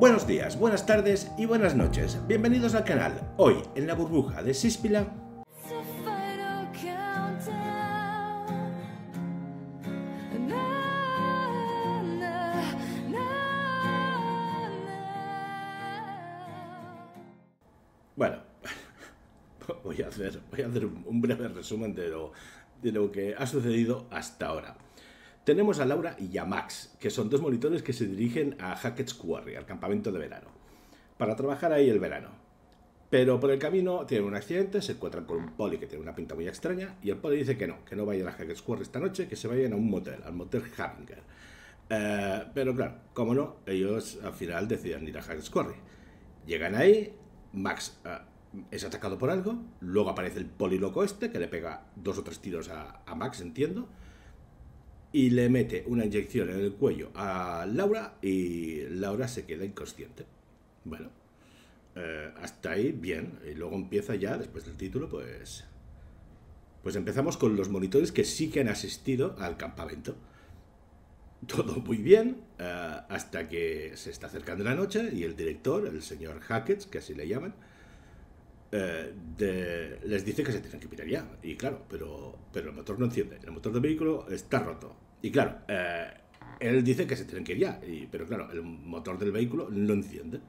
Buenos días, buenas tardes y buenas noches. Bienvenidos al canal. Hoy, en la burbuja de Síspila. Bueno, voy a hacer, voy a hacer un un breve resumen de lo, de lo que ha sucedido hasta ahora. Tenemos a Laura y a Max, que son dos monitores que se dirigen a Hackett's Quarry, al campamento de verano, para trabajar ahí el verano. Pero por el camino tienen un accidente, se encuentran con un poli que tiene una pinta muy extraña, y el poli dice que no, que no vayan a Hackett's Quarry esta noche, que se vayan a un motel, al motel Havinger. Eh, pero claro, como no, ellos al final deciden ir a Hackett's Quarry. Llegan ahí, Max eh, es atacado por algo, luego aparece el poli loco este, que le pega dos o tres tiros a, a Max, entiendo, y le mete una inyección en el cuello a Laura y Laura se queda inconsciente. Bueno, eh, hasta ahí bien, y luego empieza ya, después del título, pues... Pues empezamos con los monitores que sí que han asistido al campamento. Todo muy bien, eh, hasta que se está acercando la noche y el director, el señor Hackett, que así le llaman, eh, les dice que se tienen que pirar ya. Y claro, pero, pero el motor no enciende. El motor del vehículo está roto. Y claro, eh, él dice que se tienen que ir ya. y- pero claro, el motor del vehículo no enciende.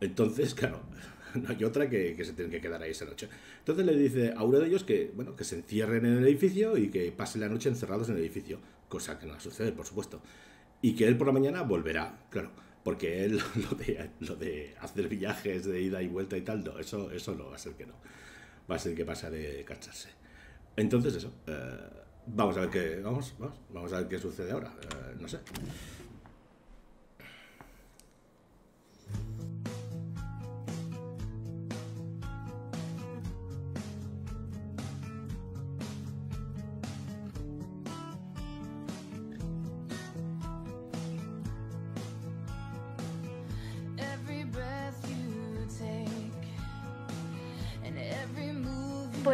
Entonces, claro, no hay otra que, que se tienen que quedar ahí esa noche. Entonces le dice a uno de ellos que, bueno, que se encierren en el edificio y que pasen la noche encerrados en el edificio. Cosa que no va a suceder, por supuesto. Y que él por la mañana volverá, claro. Porque él lo de, lo de hacer viajes de ida y vuelta y tal, no, eso, eso no va a ser que no. Va a ser que pasa de cansarse. Entonces eso, eh, vamos a ver qué, vamos, vamos, vamos a ver qué sucede ahora. eh, no sé.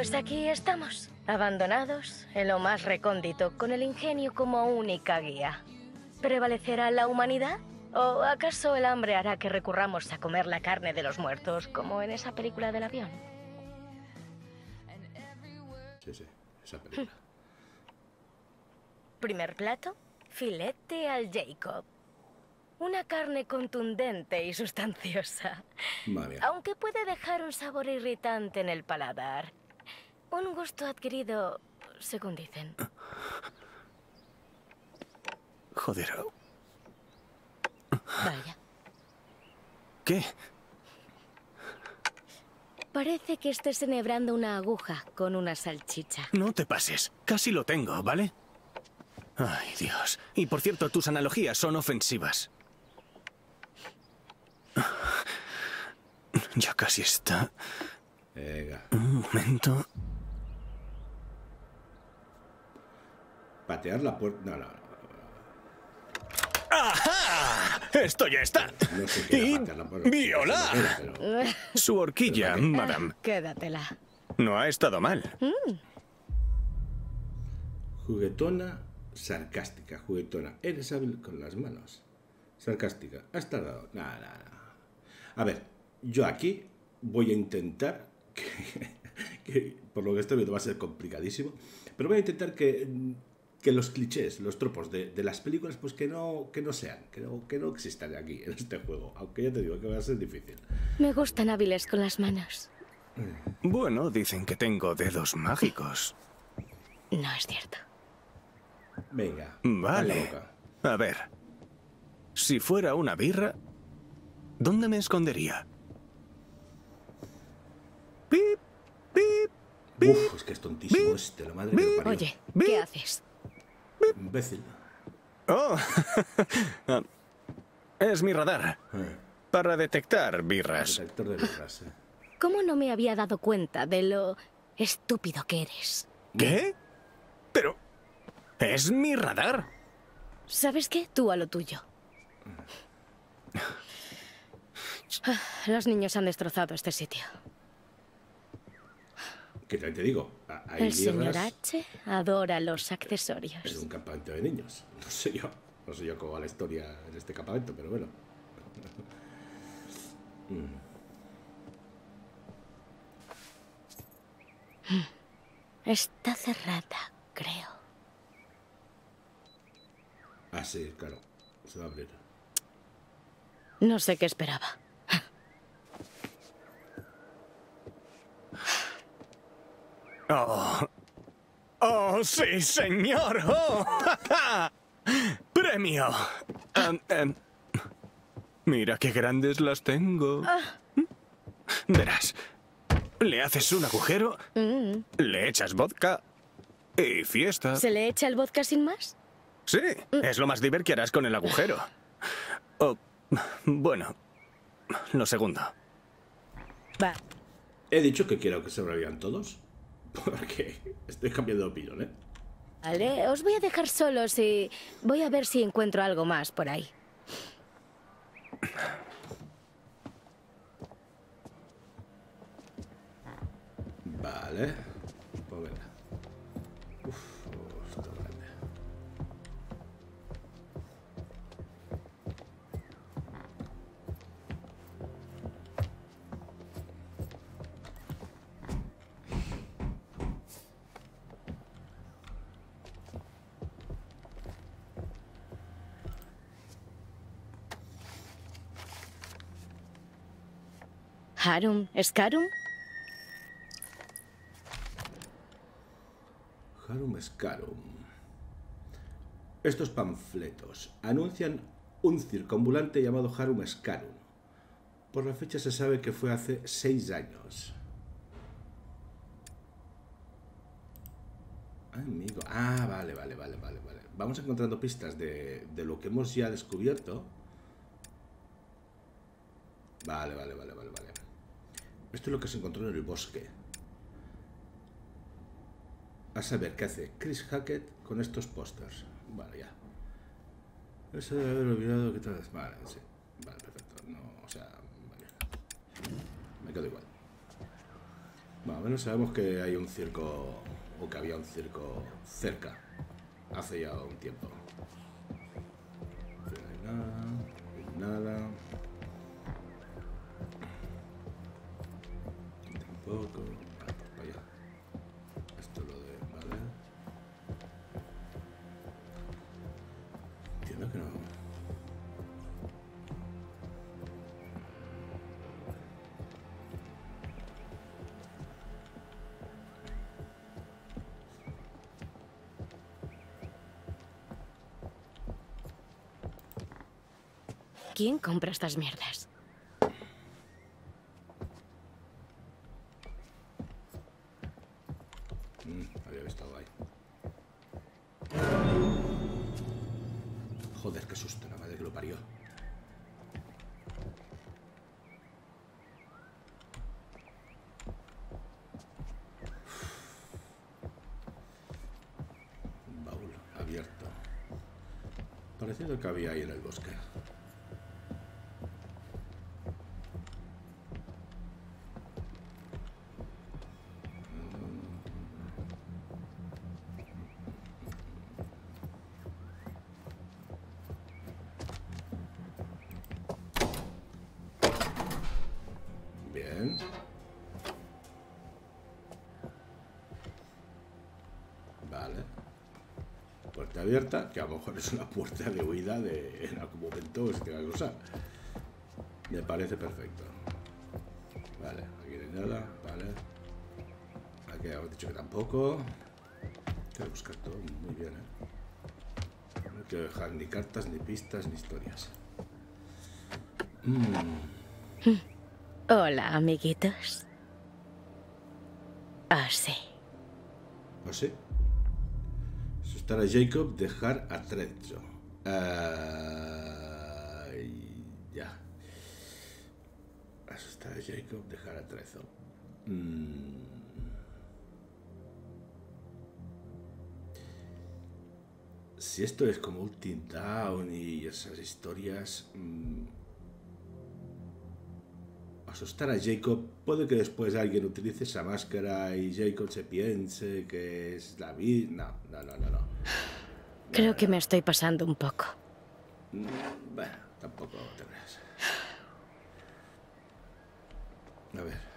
Pues aquí estamos, abandonados en lo más recóndito, con el ingenio como única guía. ¿Prevalecerá la humanidad? ¿O acaso el hambre hará que recurramos a comer la carne de los muertos, como en esa película del avión? Sí, sí, esa película. Primer plato, filete al Jacob. Una carne contundente y sustanciosa, aunque puede dejar un sabor irritante en el paladar. Un gusto adquirido, según dicen. Joder. Vaya. ¿Qué? Parece que estés enhebrando una aguja con una salchicha. No te pases. Casi lo tengo, ¿vale? Ay, Dios. Y por cierto, tus analogías son ofensivas. Ya casi está. Venga, Un momento. Patear la puerta. No, no, no. ¡Ajá! Esto ya está. No sé qué Y era patear la puerta. ¡Viola! Pero- Su horquilla, madame. Quédatela. No ha estado mal. Juguetona, sarcástica, juguetona. Eres hábil con las manos. Sarcástica. Has tardado. Nada, nada, nada. A ver, yo aquí voy a intentar que, que, por lo que estoy viendo va a ser complicadísimo, pero voy a intentar que, que los clichés, los tropos de, de las películas, pues que no, que no sean, que no, que no existan aquí en este juego. Aunque ya te digo que va a ser difícil. Me gustan hábiles con las manos. Bueno, dicen que tengo dedos mágicos. No es cierto. Venga. Vale. A ver. Si fuera una birra, ¿dónde me escondería? Pip, pip. Uf, es que es tontísimo este, la madre que lo parió. Oye, ¿qué haces? Imbécil. Oh. Ah, es mi radar. Eh, Para detectar birras. Detector de letras, eh. ¿Cómo no me había dado cuenta de lo estúpido que eres? ¿Qué? Pero... Es mi radar. ¿Sabes qué? Tú a lo tuyo. Ah, Los niños han destrozado este sitio. Que también te digo, hay El señor H adora los accesorios. un campamento de niños. No sé yo, no sé yo cómo va la historia en este campamento, pero bueno. Está cerrada, creo. Ah, sí, claro. Se va a abrir. No sé qué esperaba. Oh. Oh, sí, señor. Oh. Premio. Em, Mira qué grandes las tengo. Verás. Le haces un agujero, le echas vodka y fiesta. ¿Se le echa el vodka sin más? Sí, es lo más diver que harás con el agujero. Oh, bueno, lo segundo. Va. He dicho que quiero que sobrevivan todos. Porque estoy cambiando de opinión, ¿eh? Vale, os voy a dejar solos y voy a ver si encuentro algo más por ahí. Vale. Pues venga. Uf, Harum, Scarum. Harum Scarum. Estos panfletos anuncian un circunambulante llamado Harum Scarum. Por la fecha se sabe que fue hace seis años. Amigo. Ah, vale, vale, vale, vale, vale. Vamos encontrando pistas de, de lo que hemos ya descubierto. Vale, vale, vale, vale. Esto es lo que se encontró en el bosque. A saber qué hace Chris Hackett con estos pósters. Vale, ya. Eso debe haber olvidado que tal. Vale, sí. Vale, perfecto. No, o sea, vale. Me quedo igual. Más o menos sabemos que hay un circo, o que había un circo cerca, hace ya un tiempo. No hay nada, aquí nada. Tampoco. Allá. Esto es lo de. Vale. ¿Quién compra estas mierdas? Abierto. Parecido que había ahí en el bosque. Puerta que a lo mejor es una puerta de huida de en algún momento tenga que usar. Me parece perfecto. Vale, aquí no hay nada, vale. Aquí hemos dicho que tampoco. Que buscar todo muy bien, ¿eh? No quiero dejar ni cartas, ni pistas, ni historias. Hola, amiguitos. Ah, sí. ¿O sí? Asustar a Jacob, dejar a Trezzo. Ah, ya. Asustar a Jacob, dejar a Trezzo. Mm. Si esto es como Ultim Down y esas historias... mm, asustar a Jacob, puede que después alguien utilice esa máscara y Jacob se piense que es la vida. No, no, no, no, no. Creo que me estoy pasando un poco. Bueno, tampoco te creas. A ver.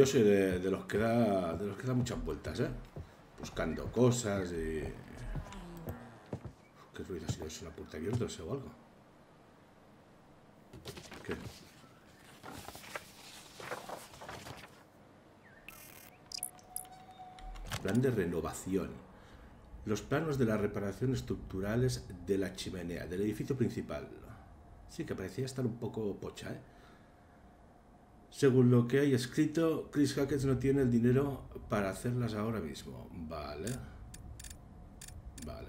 Yo soy de, los que da de los que da muchas vueltas, ¿eh? Buscando cosas y. ¿Qué ruido ha sido eso? ¿La puerta abierta o algo? ¿Qué? Plan de renovación. Los planos de la reparación estructurales de la chimenea, del edificio principal. Sí, que parecía estar un poco pocha, ¿eh? Según lo que hay escrito, Chris Hackett no tiene el dinero para hacerlas ahora mismo. Vale. Vale,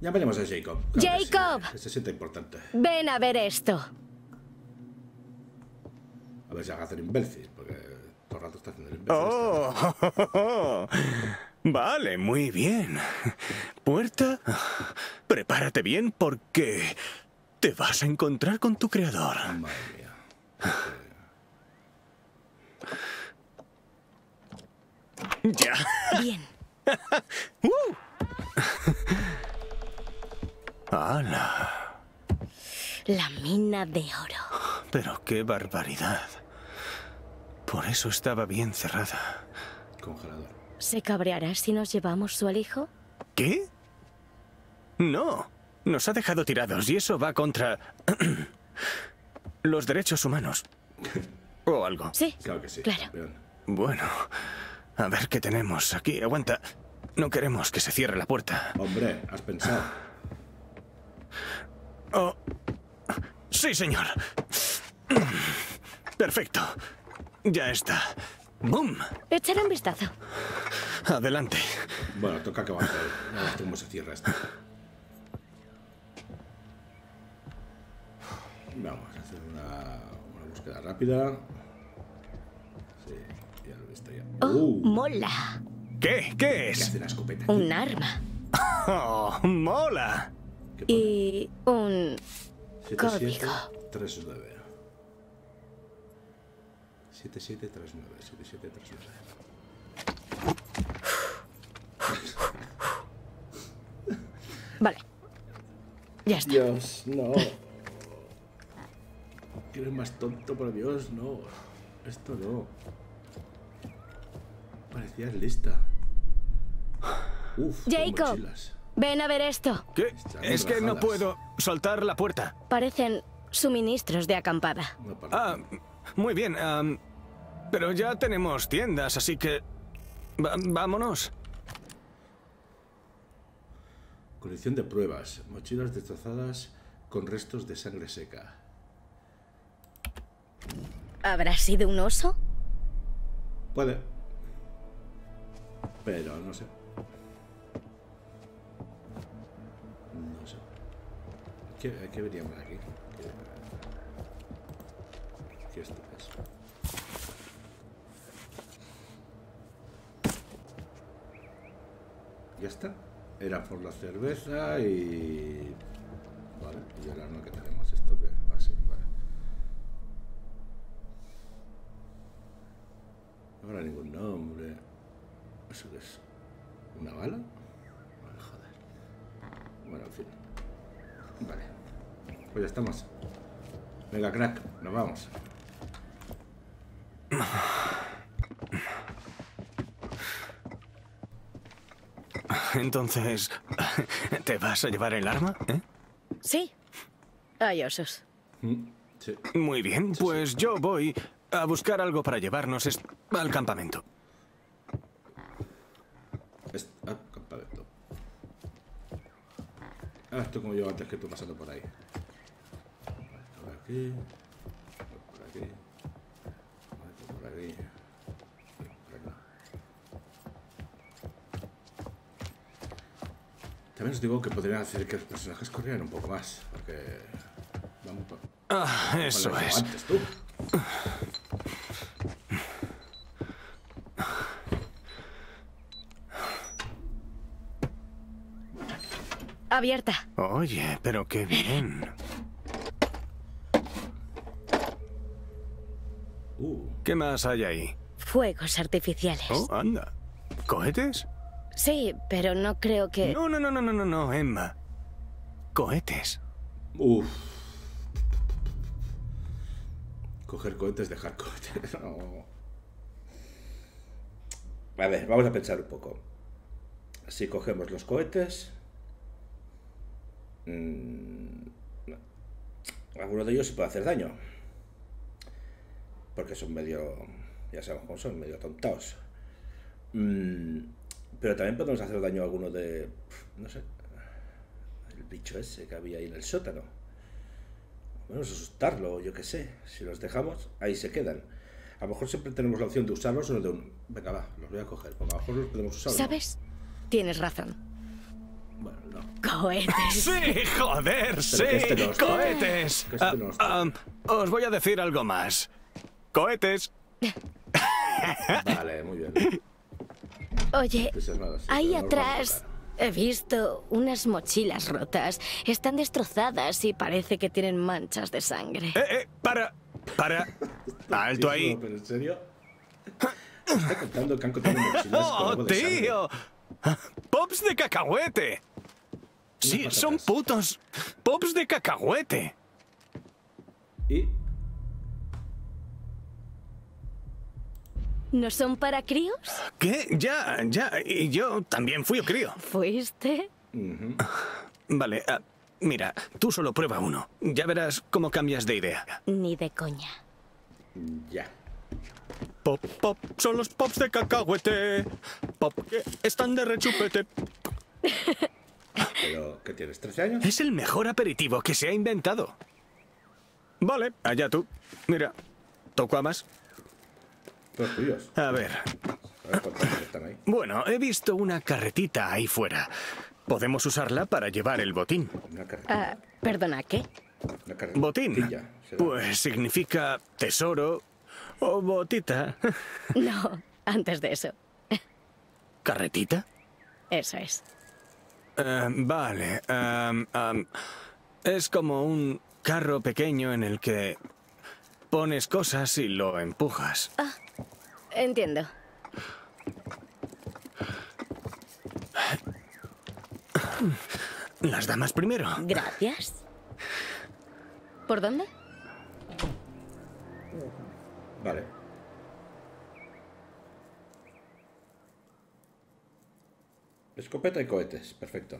Ya veremos a Jacob. Sí, Jacob. se siente importante. Ven a ver esto. A ver si haga hacer imbécil, porque todo el rato está haciendo el imbécil. Oh, vale, muy bien. Puerta, prepárate bien porque te vas a encontrar con tu creador. este. Madre mía. Ya. Bien. ¡Hala! La mina de oro. Pero qué barbaridad. Por eso estaba bien cerrada. Congelador. ¿Se cabreará si nos llevamos su alijo? ¿Qué? No. Nos ha dejado tirados y eso va contra los derechos humanos. O algo. Sí. Claro que sí. Claro. campeón. Bueno, a ver qué tenemos aquí. Aguanta. No queremos que se cierre la puerta. Hombre, has pensado. Oh. Sí, señor. Perfecto. Ya está. ¡Bum! Echaré un vistazo. Adelante. Bueno, toca que avance. A ver cómo se cierra esto. Vamos a hacer una, una búsqueda rápida. Sí, ya lo he visto ya. Oh, Uh, mola. ¿Qué? ¿Qué ¿Qué es? hace la escopeta aquí? Un arma. Oh, mola. Y un... 7739. 7739, 7739. Vale. Ya está. Dios, no. Eres más tonto, por Dios, no. Esto no. Parecías lista. Uf, con Jacob. mochilas. Ven a ver esto. ¿Qué? Es que no puedo soltar la puerta. Parecen suministros de acampada. Ah, muy bien. pero ya tenemos tiendas, así que... vámonos. Colección de pruebas. Mochilas destrozadas con restos de sangre seca. ¿Habrá sido un oso? Puede. Pero no sé. ¿Qué, qué veríamos aquí? ¿Qué, qué esto es? Ya está. Era por la cerveza y... Vale, y el arma que tenemos. ¿Esto que va a ser? Vale. No habrá ningún nombre. ¿Eso qué es? ¿Una bala? Vale, joder. Bueno, en fin. Vale. Pues ya estamos. Venga, crack, nos vamos. entonces, ¿te vas a llevar el arma? eh? Sí. Hay osos. Mm, Sí. Muy bien, pues yo voy a buscar algo para llevarnos al campamento. Es- ah, campamento. Ah, esto como yo antes que tú pasando por ahí. Por aquí. Por aquí. Por aquí. Por acá. También os digo que podrían hacer que los personajes corrieran un poco más. Porque. Vamos. Ah, eso es. Antes tú. Abierta. Oye, pero qué bien. Uh, ¿Qué más hay ahí? Fuegos artificiales. Oh, anda. ¿Cohetes? Sí, pero no creo que... No, no, no, no, no, no, no, Emma. Cohetes. Uf. Coger cohetes, dejar cohetes. No. A ver, vamos a pensar un poco. Si cogemos los cohetes. Mm, alguno de ellos se puede hacer daño. Porque son medio. Ya sabemos cómo son, medio tontados. Mm, pero también podemos hacer daño a alguno de. No sé, el bicho ese que había ahí en el sótano. Bueno, asustarlo, yo qué sé. Si los dejamos, ahí se quedan. A lo mejor siempre tenemos la opción de usarlos o de un... Venga, va, los voy a coger. A lo mejor los podemos usar. ¿Sabes? Tienes razón. Bueno, no. Cohetes. Sí, joder, sí, que este cohetes. Que este Ah, no está. ah, os voy a decir algo más. Cohetes. Vale, muy bien. Oye, sí, ahí atrás he visto unas mochilas rotas. Están destrozadas y parece que tienen manchas de sangre. Eh, eh, para, para. Alto ahí. ¿Pero en serio? Está contando que han contado mochilas ¡Oh, tío! ¡Pops de cacahuete! Sí, son putos pops de cacahuete. Y... ¿No son para críos? ¿Qué? Ya, ya. Y yo también fui crío. ¿Fuiste? Vale, ah, mira, tú solo prueba uno. Ya verás cómo cambias de idea. Ni de coña. Ya. Pop, pop, son los pops de cacahuete. Pop, que están de rechupete. Pero, ¿qué tienes? ¿13 años? Es el mejor aperitivo que se ha inventado. Vale, allá tú. Mira, toco a más. Todos tuyos. A ver, A ver cuántos están ahí. bueno, he visto una carretita ahí fuera. Podemos usarla para llevar el botín. Una carretilla. Ah, perdona, ¿qué? Una carretilla. ¿Botín? Pues significa tesoro o botita. No, antes de eso. ¿Carretita? Eso es. Eh, vale. em, em, es como un carro pequeño en el que pones cosas y lo empujas. Entiendo. Las damas primero. Gracias. ¿Por dónde? Vale. Escopeta y cohetes, perfecto.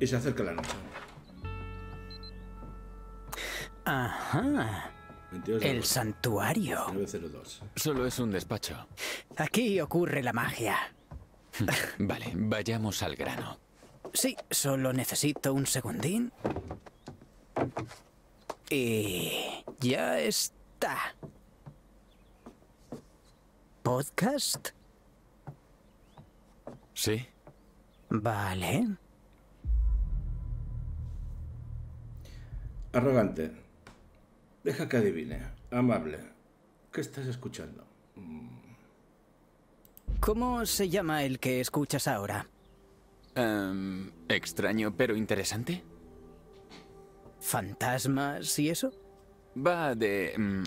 Y se acerca la noche. Ajá. 22 de El agosto, santuario. 902. Solo es un despacho. Aquí ocurre la magia. Vale, vayamos al grano. Sí, solo necesito un segundín. Y ya está. ¿Podcast? ¿Sí? Vale. Arrogante. Deja que adivine. Amable. ¿Qué estás escuchando? ¿Cómo se llama el que escuchas ahora? Em, extraño pero interesante. ¿Fantasmas y eso? Va de... mm,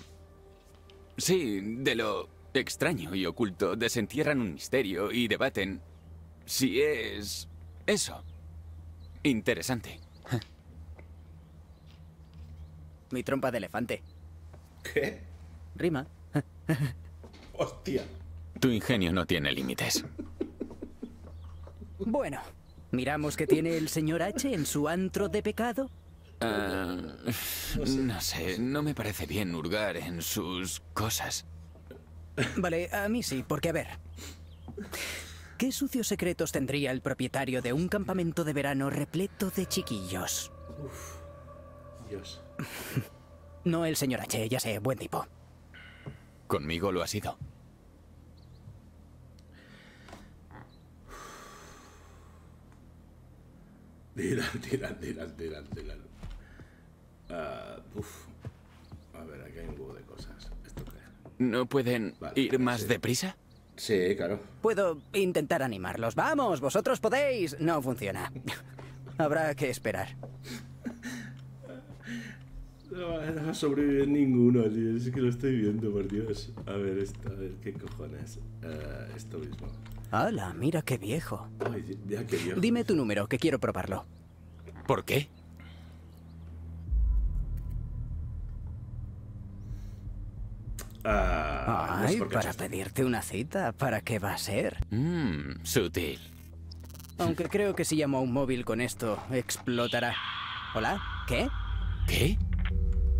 sí, de lo extraño y oculto. Desentierran un misterio y debaten si es... eso. Interesante. Mi trompa de elefante. ¿Qué? Rima. Hostia. Tu ingenio no tiene límites. Bueno, miramos qué tiene el señor H en su antro de pecado. Ah, no sé, no me parece bien hurgar en sus cosas. Vale, a mí sí, porque a ver. ¿Qué sucios secretos tendría el propietario de un campamento de verano repleto de chiquillos? Dios. No el señor H, ya sé, buen tipo. Conmigo lo ha sido. Tiran, tiran, tiran, tiran, tiran. Ah, uf. A ver, aquí hay un huevo de cosas. ¿No pueden Vale, ir más sí. deprisa? Sí, claro. Puedo intentar animarlos. Vamos, vosotros podéis. No funciona. Habrá que esperar. No, no va a sobrevivir ninguno, tío. Es que lo estoy viendo, por Dios. A ver, esto, a ver, ¿qué cojones? Eh, esto mismo. ¡Hala, mira qué viejo! Ay, mira qué viejo. Dime tu número, que quiero probarlo. ¿Por qué? Ah, no sé Ay, para pedirte una cita, ¿para qué va a ser? Mmm, sutil. Aunque creo que si llamo a un móvil con esto, explotará. ¿Hola? ¿Qué? ¿Qué?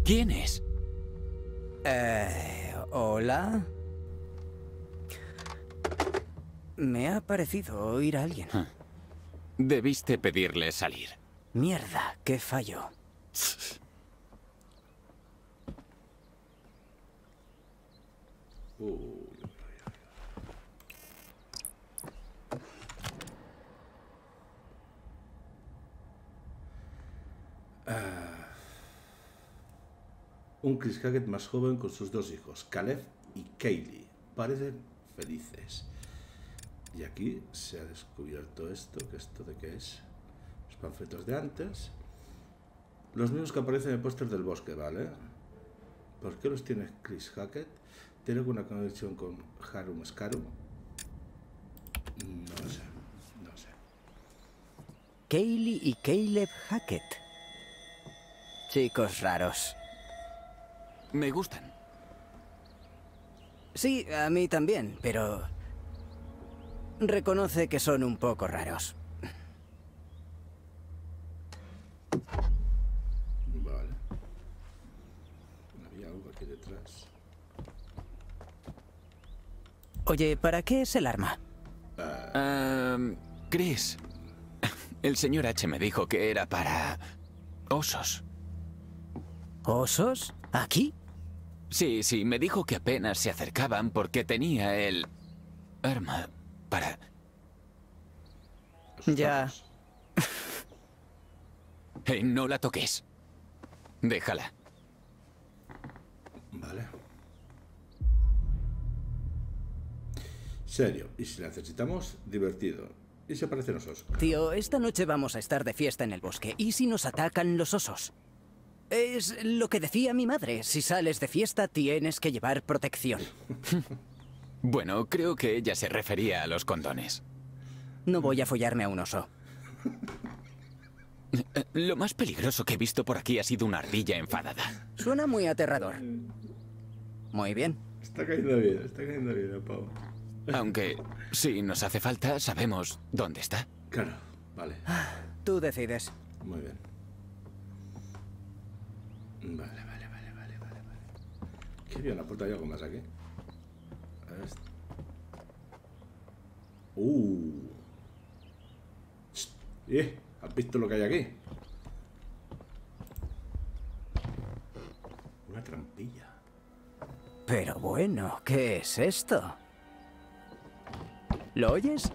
¿Quién es? Eh, ¿Hola? Me ha parecido oír a alguien. Debiste pedirle salir. Mierda, qué fallo. Uy, Ah. Un Chris Hackett más joven con sus dos hijos, Caleb y Kaylee. Parecen felices. Y aquí se ha descubierto esto, que esto de qué es. Los panfletos de antes. Los mismos que aparecen en el póster del bosque, ¿vale? ¿Por qué los tiene Chris Hackett? ¿Tiene alguna conexión con Harum Scarum? No sé, no sé. Kaylee y Caleb Hackett. Chicos raros. Me gustan. Sí, a mí también, pero... Reconoce que son un poco raros. Vale. Había algo aquí detrás. Oye, ¿para qué es el arma? Ah, Chris, el señor H me dijo que era para osos. ¿Osos? ¿Aquí? Sí, sí, me dijo que apenas se acercaban porque tenía el arma para... Ya. No la toques. Déjala. Vale. Serio. Y si necesitamos, divertido. Y si aparecen osos. Tío, esta noche vamos a estar de fiesta en el bosque. ¿Y si nos atacan los osos? Es lo que decía mi madre. Si sales de fiesta, tienes que llevar protección. Bueno, creo que ella se refería a los condones. No voy a follarme a un oso. Lo más peligroso que he visto por aquí ha sido una ardilla enfadada. Suena muy aterrador. Muy bien. Está cayendo bien, está cayendo bien pavo. Aunque, si nos hace falta, sabemos dónde está. Claro, vale. Tú decides. Muy bien. Vale, vale, vale, vale, vale, vale. Qué bien, la puerta hay algo más aquí. A ver. Uh. Eh, ¿has visto lo que hay aquí? Una trampilla. Pero bueno, ¿qué es esto? ¿Lo oyes?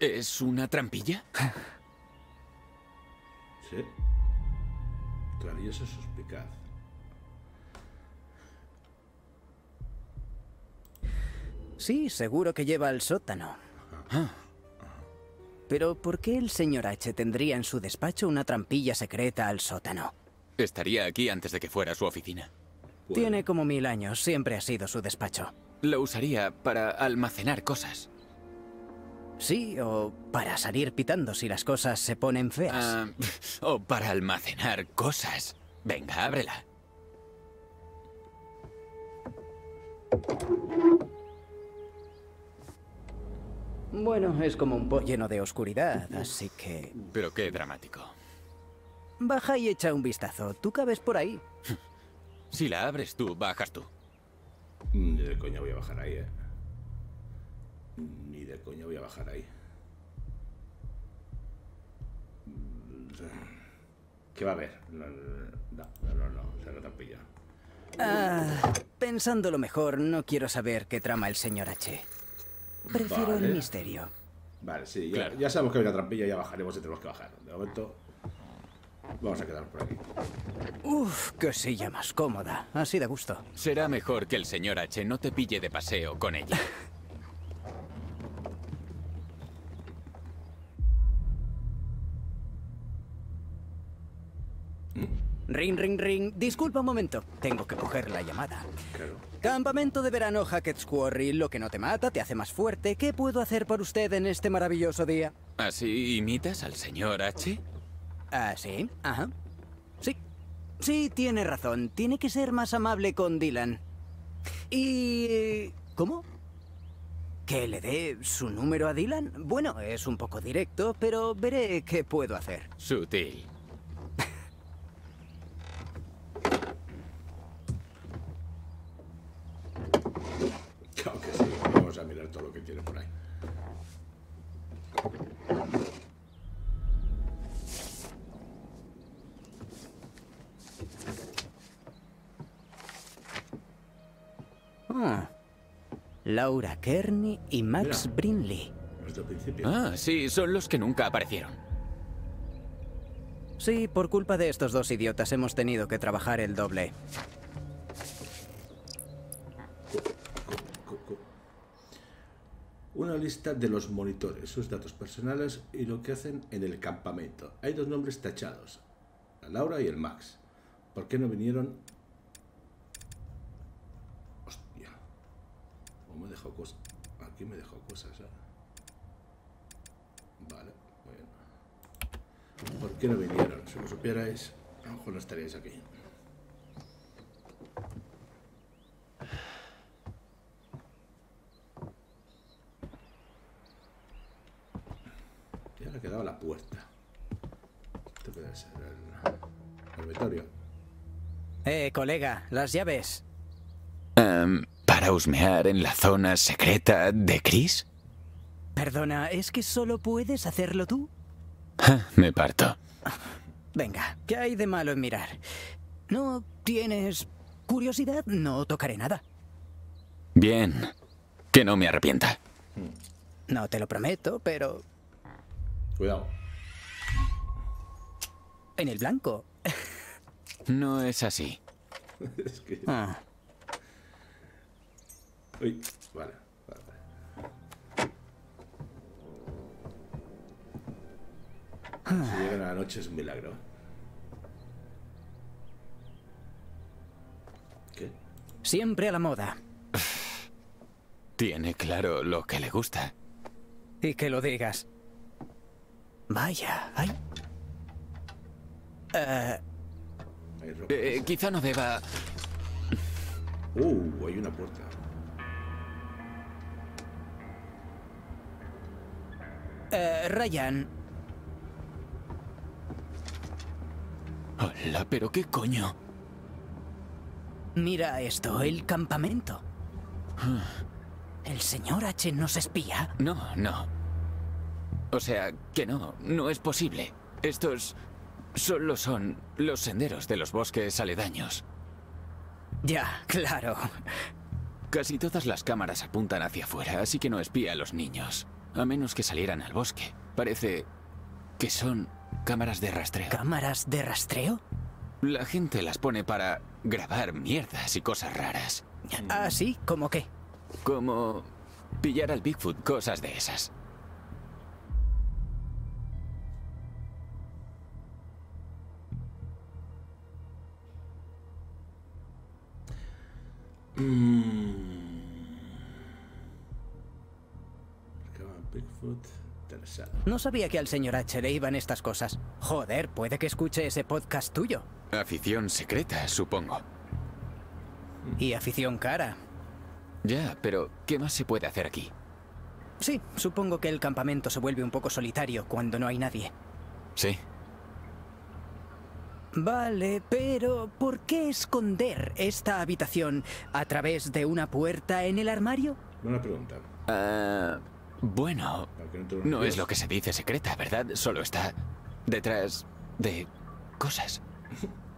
¿Es una trampilla? Sí. Travieso suspicaz. Sí, seguro que lleva al sótano. Pero ¿por qué el señor H tendría en su despacho una trampilla secreta al sótano? Estaría aquí antes de que fuera su oficina. Tiene como mil años, siempre ha sido su despacho. Lo usaría para almacenar cosas. Sí, o para salir pitando si las cosas se ponen feas. Ah, o para almacenar cosas. Venga, ábrela. Bueno, es como un po lleno de oscuridad, así que... Pero qué dramático. Baja y echa un vistazo. Tú cabes por ahí. Si la abres tú, bajas tú. Ni de coña voy a bajar ahí, eh. Ni de coña voy a bajar ahí. ¿Qué va a haber? No, no, no, no, no, se no. Ah, pensándolo mejor, no quiero saber qué trama el señor H. Prefiero Vale. el misterio. Vale, sí, ya, Claro. ya sabemos que hay una trampilla, ya bajaremos y tenemos que bajar. De momento, vamos a quedarnos por aquí. Uf, qué silla más cómoda. Así de gusto. Será mejor que el señor H no te pille de paseo con ella. Ring, ring, ring. Disculpa un momento. Tengo que coger la llamada. Claro. Campamento de verano Hackett's Quarry. Lo que no te mata te hace más fuerte. ¿Qué puedo hacer por usted en este maravilloso día? ¿Así imitas al señor H? Ah, sí. Ajá. Sí. Sí, tiene razón. Tiene que ser más amable con Dylan. Y... ¿Cómo? ¿Que le dé su número a Dylan? Bueno, es un poco directo, pero veré qué puedo hacer. Sutil. Claro que sí, vamos a mirar todo lo que tiene por ahí. Ah. Laura Kearney y Max Mira. Brinley. Ah, sí, son los que nunca aparecieron. Sí, por culpa de estos dos idiotas hemos tenido que trabajar el doble. Una lista de los monitores, sus datos personales y lo que hacen en el campamento. Hay dos nombres tachados, la Laura y el Max. ¿Por qué no vinieron? Hostia. ¿O me he dejado cosas? Aquí me he dejado cosas, ¿eh? Vale, muy bien. ¿Por qué no vinieron? Si lo supierais, a lo mejor no estaríais aquí. Y ahora quedaba la puerta. Esto puede ser el dormitorio. Eh, colega, las llaves. Em, ¿Para husmear en la zona secreta de Chris? Perdona, ¿es que solo puedes hacerlo tú? Me parto. Venga, ¿qué hay de malo en mirar? ¿No tienes curiosidad? No tocaré nada. Bien. Que no me arrepienta. No te lo prometo, pero Cuidado. en el blanco. No es así. es que. Ah, Uy, vale. vale. Si llegan a la noche es un milagro. ¿Qué? siempre a la moda. Tiene claro lo que le gusta. Y que lo digas. Vaya, ay. Hay ropa. Eh, quizá no deba... Uh, hay una puerta. Eh, Ryan, Hola, pero qué coño. mira esto, el campamento. ¿El señor H nos espía? No, no. O sea, que no, no es posible. Estos solo son los senderos de los bosques aledaños. Ya, claro. Casi todas las cámaras apuntan hacia afuera, así que no espía a los niños. A menos que salieran al bosque. Parece que son cámaras de rastreo. ¿Cámaras de rastreo? La gente las pone para grabar mierdas y cosas raras. Ah, sí, ¿cómo qué? Como pillar al Bigfoot, cosas de esas. Acaba No sabía que al señor H le iban estas cosas. Joder, puede que escuche ese podcast tuyo. Afición secreta, supongo. Y afición cara. Ya, pero ¿qué más se puede hacer aquí? Sí, supongo que el campamento se vuelve un poco solitario cuando no hay nadie. Sí. Vale, pero ¿por qué esconder esta habitación a través de una puerta en el armario? Buena pregunta. Ah, bueno, no es lo que se dice secreta, ¿verdad? Solo está detrás de cosas.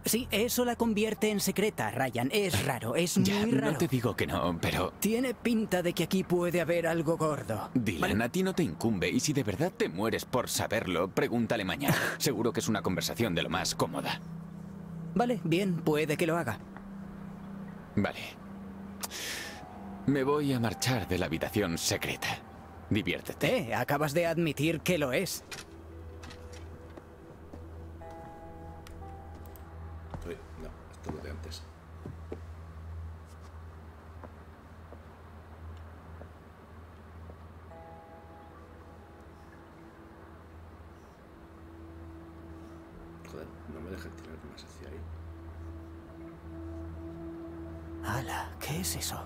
Sí, eso la convierte en secreta, Ryan. Es raro, es muy Ya, raro. no te digo que no, pero... Tiene pinta de que aquí puede haber algo gordo. Dylan, a ti no te incumbe y si de verdad te mueres por saberlo, pregúntale mañana. Seguro que es una conversación de lo más cómoda. Vale, bien, puede que lo haga. Vale. Me voy a marchar de la habitación secreta. Diviértete. Acabas de admitir que lo es. Uy, no, esto es lo de antes. Joder, no me deja tirar más hacia ahí. Ala, ¿qué es eso?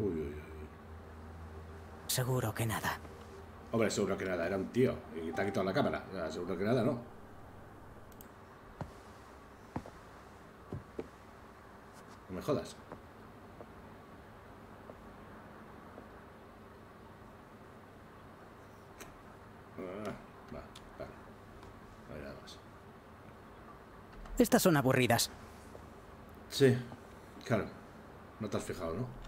Uy, uy, uy. Seguro que nada. Hombre, seguro que nada, era un tío. Y te ha quitado la cámara. Sea, seguro que nada, no. No me jodas. Ah, va, vale. No hay nada más. Estas son aburridas. Sí, claro. No te has fijado, ¿no?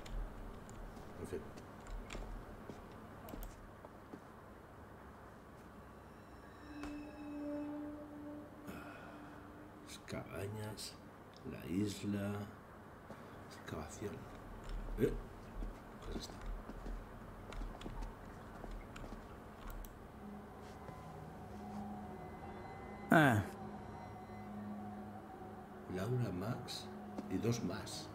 Las cabañas, la isla, excavación. ¿Eh? ¿Qué es esto? Ah, Laura Max y dos más.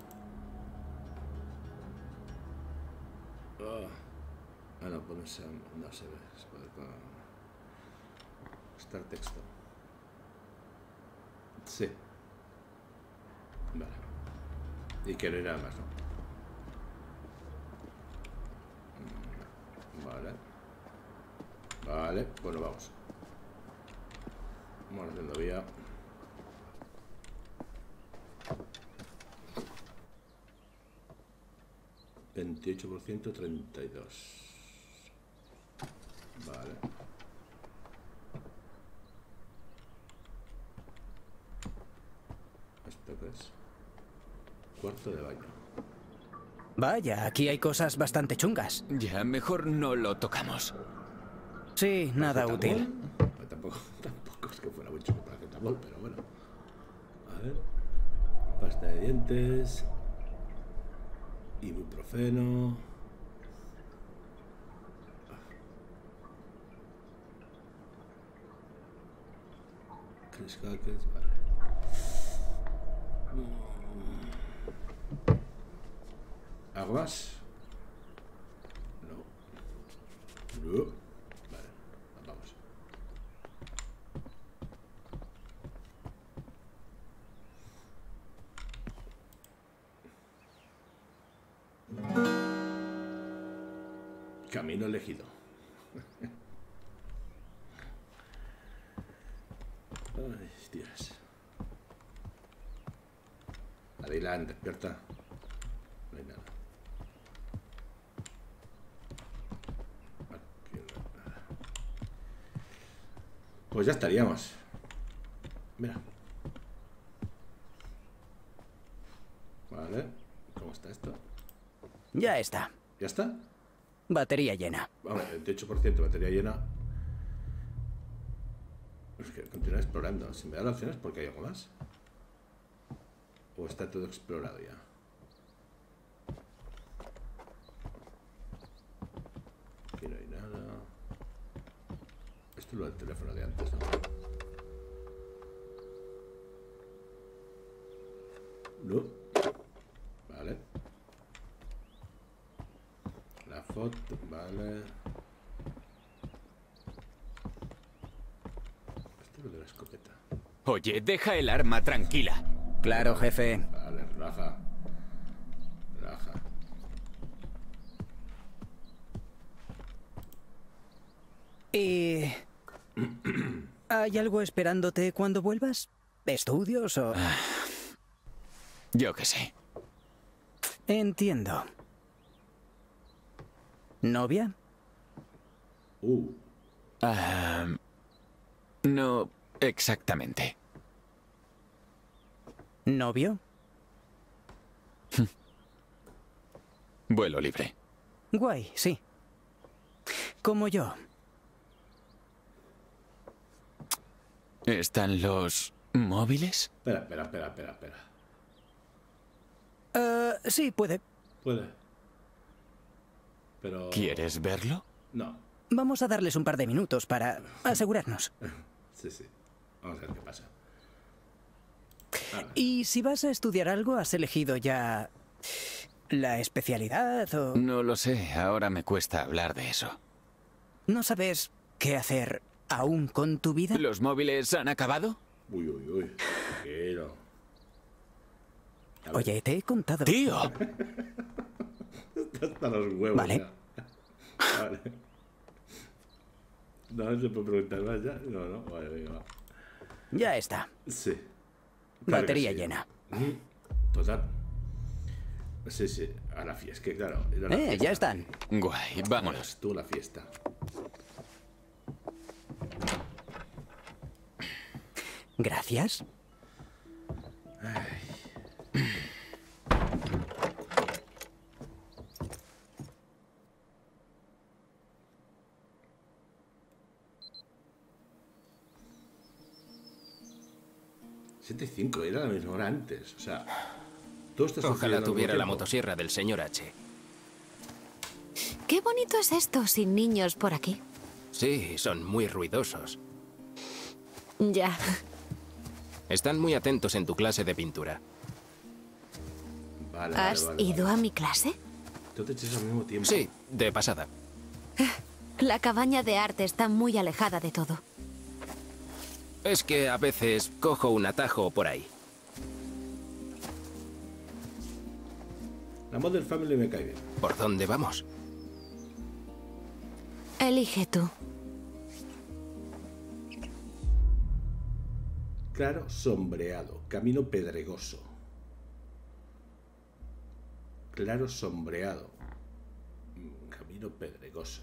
Ponerse, no se ve, se puede con... Estar texto. Sí. Vale. Y que más, ¿no? Mm, Vale. Vale, bueno, vamos. Vamos haciendo vía. Veintiocho por ciento, treinta y dos. Vale. ¿Esto qué es? Cuarto de baño. vaya, aquí hay cosas bastante chungas. Ya, mejor no lo tocamos. Sí, nada Paracetamol. útil. Pues Tampoco, tampoco es que fuera mucho para paracetamol, pero bueno. A ver. Pasta de dientes. Ibuprofeno. Mm. No. No. Vale, vamos. Camino elegido. Ay, Dios. Adelante, despierta. No hay nada. Aquí no hay nada. Pues ya estaríamos. Mira. Vale. ¿Cómo está esto? Ya está. ¿Ya está? Batería llena. Vale, 28% batería llena. Es que explorando. Si me da la opción es porque hay algo más. O está todo explorado ya. Aquí no hay nada. Esto es lo del teléfono de antes, ¿no? No. Vale. La foto, vale. Esto es lo de la escopeta. Oye, deja el arma tranquila. Claro, jefe. Vale, relaja. Relaja. ¿Y... ¿Hay algo esperándote cuando vuelvas? ¿Estudios o...? Yo qué sé. Entiendo. ¿Novia? Uh, Ah, no exactamente. ¿Novio? Vuelo libre. Guay, sí. Como yo. ¿Están los móviles? espera, espera, espera, espera, espera. Eh, sí, puede. Puede. Pero. ¿Quieres verlo? No. Vamos a darles un par de minutos para asegurarnos. Sí, sí. Vamos a ver qué pasa. Y si vas a estudiar algo, ¿has elegido ya la especialidad o No lo sé, ahora me cuesta hablar de eso. no sabes qué hacer aún con tu vida? ¿Los móviles han acabado? Uy, uy, uy. Tranquilo. Oye, te he contado. ¡Tío! Hasta los huevos. Vale. ya. Vale. No se puede preguntar más ya. No, no. Vale, venga, va. Ya está. Sí. Batería llena. Total. Sí, sí, a la fiesta, claro. Eh, ya están. Guay, vámonos. Tú la fiesta. Gracias. Ay. 75, era la misma hora antes. O sea, todo Ojalá tuviera la motosierra del señor H. Qué bonito es esto sin niños por aquí. Sí, son muy ruidosos. Ya. Están muy atentos en tu clase de pintura. Vale, ¿Has ido a mi clase? ¿Tú te echas al mismo tiempo? Sí, de pasada. La cabaña de arte está muy alejada de todo. Es que a veces cojo un atajo por ahí. La Modern Family me cae bien. ¿Por dónde vamos? Elige tú. Claro, sombreado. Camino pedregoso. Claro, sombreado. Mm, Camino pedregoso.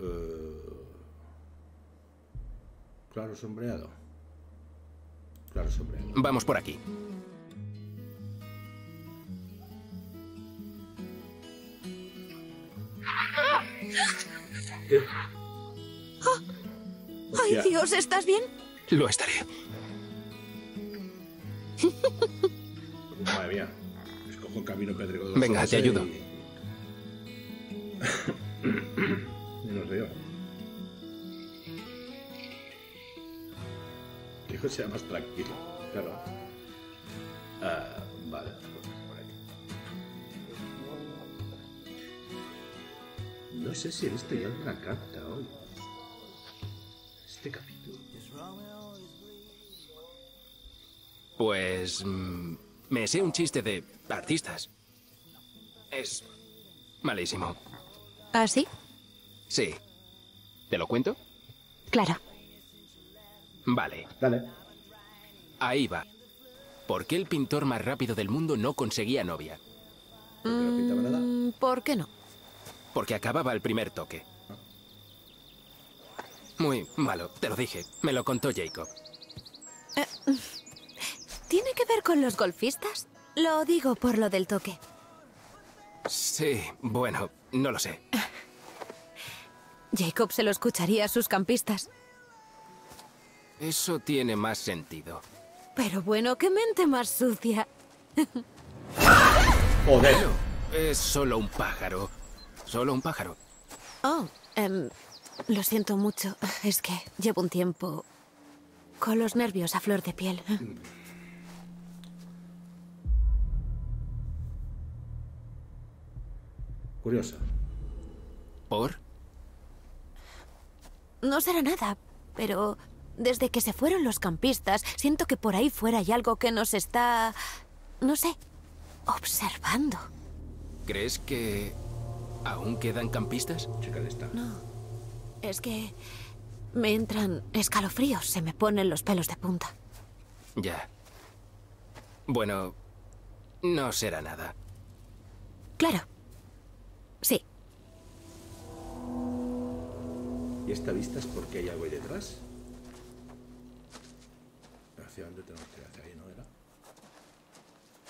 Eh, Claro, sombreado. Claro, sombreado. Vamos por aquí. ¡Ay. Dios! ¿Estás bien? Lo estaré. Madre mía. Escojo un camino pedregoso. Venga, te ayudo. y- Sea más tranquilo. Claro. Ah, vale. por aquí. No sé si he visto ya alguna carta hoy. Este capítulo. Pues... mm, me sé un chiste de artistas. Es malísimo. ¿Ah, sí? Sí. ¿Te lo cuento? Claro. Vale. Dale. Ahí va. ¿Por qué el pintor más rápido del mundo no conseguía novia? Porque no pintaba nada. Mm, ¿Por qué no? Porque acababa el primer toque. Muy malo, te lo dije. Me lo contó Jacob. ¿Tiene que ver con los golfistas? Lo digo por lo del toque. Sí, bueno, no lo sé. Jacob se lo escucharía a sus campistas. Eso tiene más sentido. Pero bueno, qué mente más sucia. Joder. Es solo un pájaro. Solo un pájaro. Oh, em, lo siento mucho. Es que llevo un tiempo con los nervios a flor de piel. Curiosa. ¿Por? No será nada, pero Desde que se fueron los campistas, siento que por ahí fuera hay algo que nos está... no sé, observando. ¿Crees que aún quedan campistas? Chécale esta. No. Es que me entran escalofríos, se me ponen los pelos de punta. Ya. Bueno, no será nada. Claro. Sí. ¿Y esta vista es porque hay algo ahí detrás? ¿Hacia.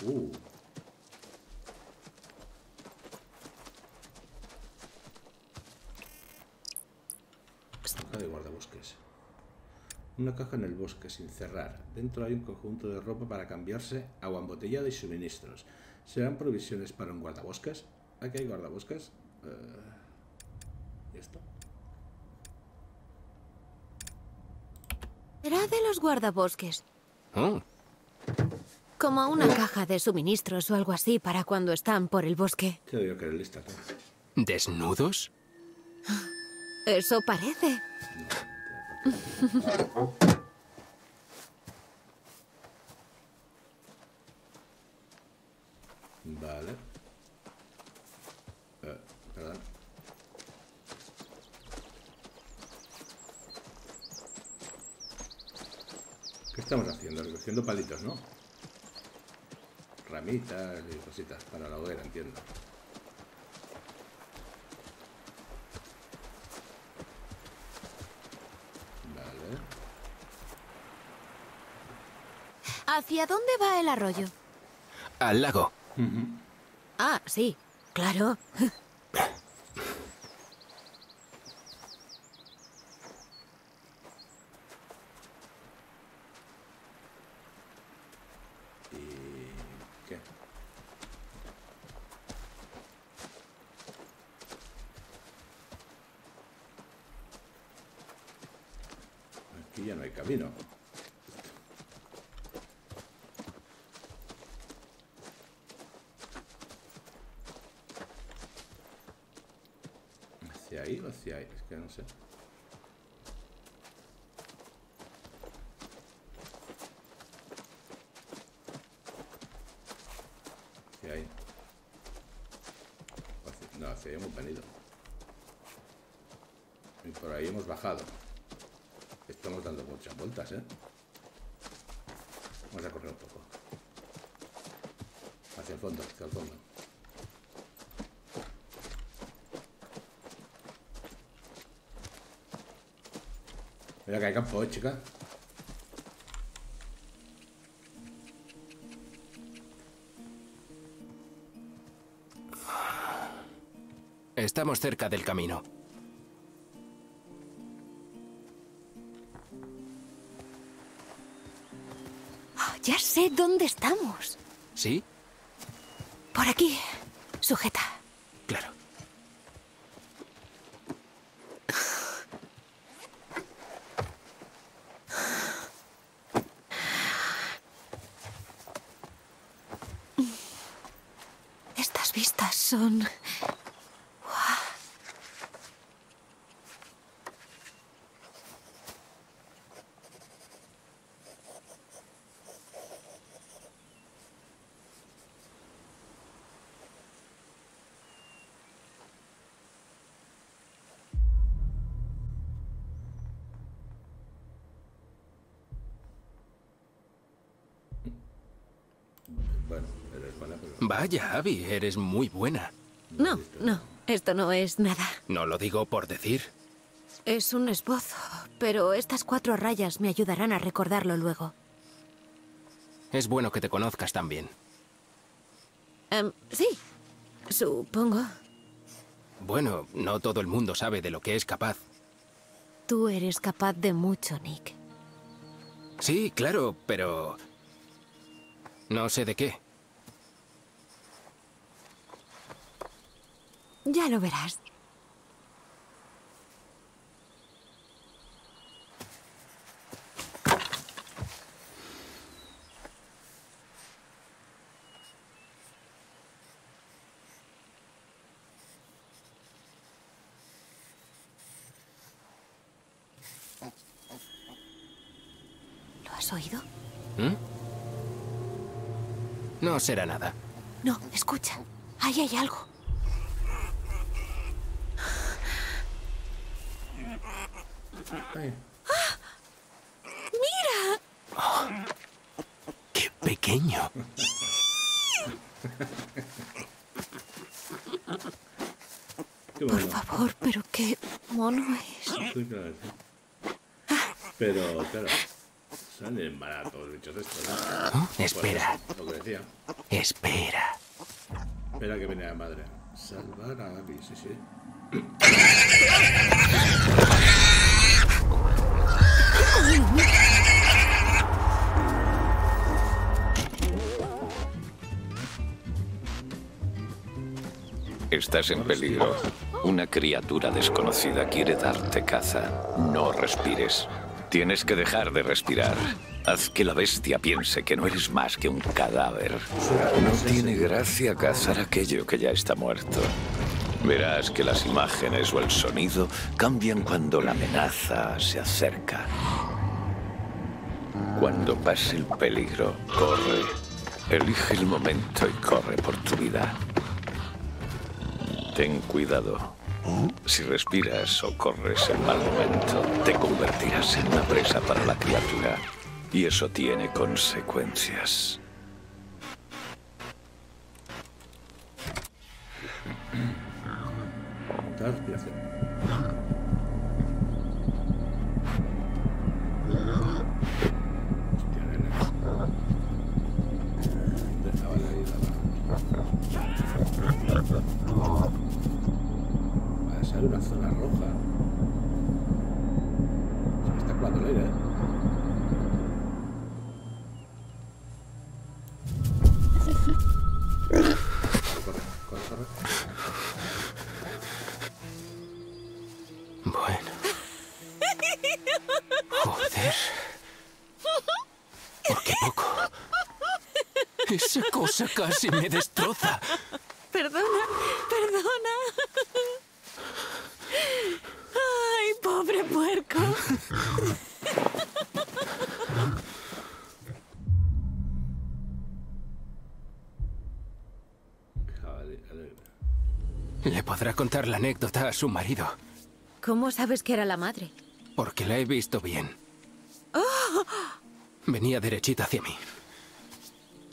Uh. De guardabosques. Una caja en el bosque sin cerrar. Dentro hay un conjunto de ropa para cambiarse, agua embotellada y suministros. ¿Serán provisiones para un guardabosques? ¿Aquí hay guardabosques? Eh, ¿Y esto? Será de los guardabosques. Oh, Como una caja de suministros o algo así para cuando están por el bosque. Te digo que eres lista, ¿no? ¿desnudos? Eso parece. Vale. Eh, perdón. ¿Qué estamos haciendo? Recogiendo palitos, ¿no? Ramitas y cositas para la hoguera, entiendo. Vale. ¿Hacia dónde va el arroyo? Al lago. Ah, sí, claro. ¿Qué? Aquí ya no hay camino. ¿Hacia ahí o hacia ahí? Es que no sé. Hacia ahí. No, hacia ahí hemos venido. Y por ahí hemos bajado. Estamos dando muchas vueltas, ¿eh? Vamos a correr un poco. Hacia el fondo, hacia el fondo. Mira que hay campo, ¿eh, chica? Estamos cerca del camino. Ah, Ya sé dónde estamos. ¿Sí? Por aquí. Sujeta. Claro. Estas vistas son... Bueno, eres buena, pero... Vaya, Abby, eres muy buena. No, no. Esto no es nada. No lo digo por decir. Es un esbozo, pero estas cuatro rayas me ayudarán a recordarlo luego. Es bueno que te conozcas también. Em, sí, supongo. Bueno, no todo el mundo sabe de lo que es capaz. Tú eres capaz de mucho, Nick. Sí, claro, pero... No sé de qué. Ya lo verás. ¿Lo has oído? ¿Mm? No será nada. No, escucha. Ahí hay algo. Ay, ¡Mira! ¡Qué pequeño! qué Por favor, pero qué mono es. Pero, claro, salen baratos los bichos estos, ¿no? ¿Oh? Espera, Pues eso, lo que decía. espera. Espera que viene la madre. Salvar a Abby, sí, sí. Estás en peligro. Una criatura desconocida quiere darte caza. No respires. Tienes que dejar de respirar. Haz que la bestia piense que no eres más que un cadáver. No tiene gracia cazar aquello que ya está muerto. Verás que las imágenes o el sonido cambian cuando la amenaza se acerca. Cuando pase el peligro, corre. Elige el momento y corre por tu vida. Ten cuidado. Si respiras o corres en mal momento, te convertirás en una presa para la criatura. Y eso tiene consecuencias. La una zona roja. Se me está colando el ¿eh? Corre, corre, corre. Bueno. Joder. ¿Por qué poco? Esa cosa casi me destroza. Contar la anécdota a su marido, ¿Cómo sabes que era la madre? porque la he visto bien. Venía derechita hacia mí.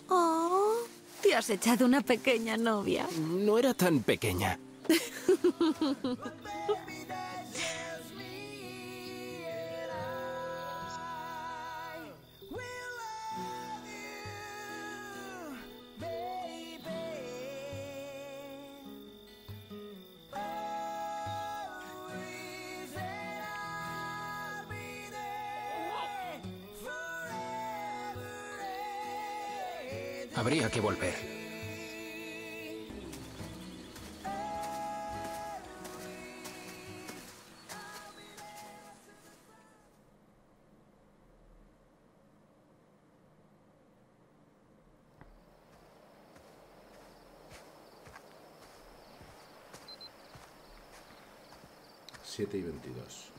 Oh, te has echado una pequeña novia. No era tan pequeña. 22.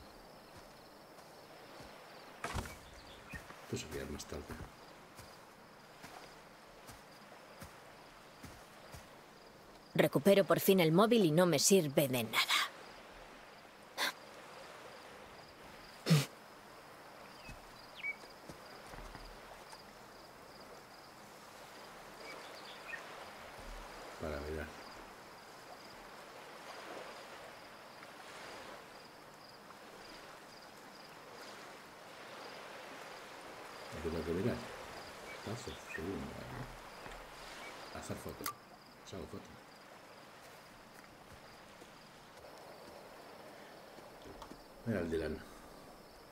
Tú subías más tarde. Recupero por fin el móvil y no me sirve de nada. Para mirar. Lo que tengo que mirar. Hacer zoom. ¿no? Hacer foto. Os hago foto. Mira el Dylan.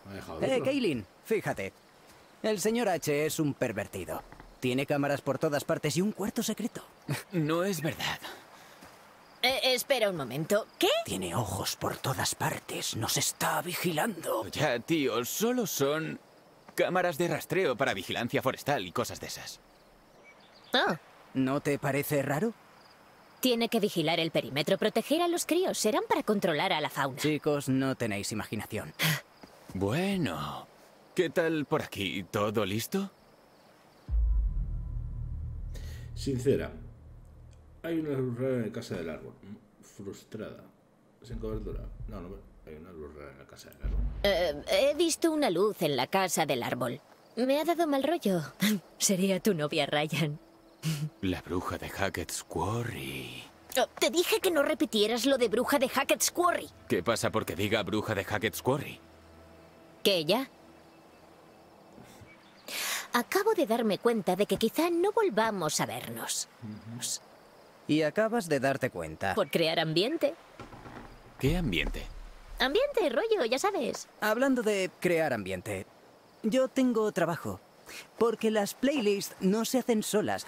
Me ha dejado Eh. Kaylin, fíjate. El señor H es un pervertido. Tiene cámaras por todas partes y un cuarto secreto. No es verdad. Eh, espera un momento. ¿Qué? Tiene ojos por todas partes. Nos está vigilando. Ya, tío, solo son cámaras de rastreo para vigilancia forestal y cosas de esas. Ah, ¿No te parece raro? tiene que vigilar el perímetro, proteger a los críos. Serán para controlar a la fauna. Chicos, no tenéis imaginación. Bueno, ¿Qué tal por aquí? ¿Todo listo? Sincera. Hay una luz rara en la casa del árbol. Frustrada. Sin cobertura. No, no, hay una luz rara en la casa del árbol. Eh, he visto una luz en la casa del árbol. Me ha dado mal rollo. Sería tu novia, Ryan. La bruja de Hackett's Quarry. Oh, Te dije que no repitieras lo de bruja de Hackett's Quarry. ¿Qué pasa porque diga bruja de Hackett's Quarry? ¿Que ya? Acabo de darme cuenta de que quizá no volvamos a vernos. Y acabas de darte cuenta. Por crear ambiente. ¿Qué ambiente? Ambiente, rollo, ya sabes. Hablando de crear ambiente, yo tengo trabajo. Porque las playlists no se hacen solas.